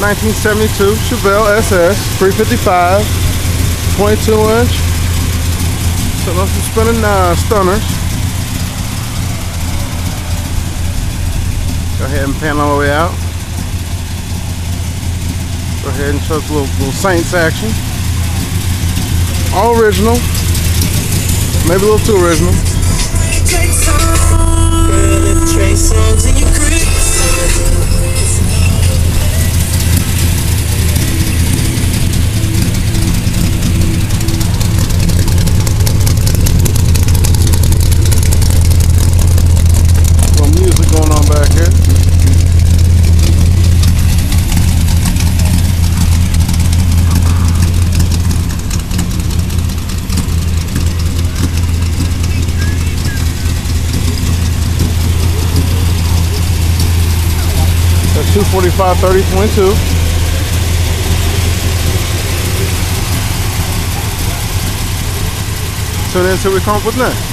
1972 Chevelle SS 355 22 inch. Sitting on some spinning uh, stunners. Go ahead and pan all the way out. Go ahead and show a little, little Saints action. All original. Maybe a little too original. That's 245 30 22. Tune in till we come up with next.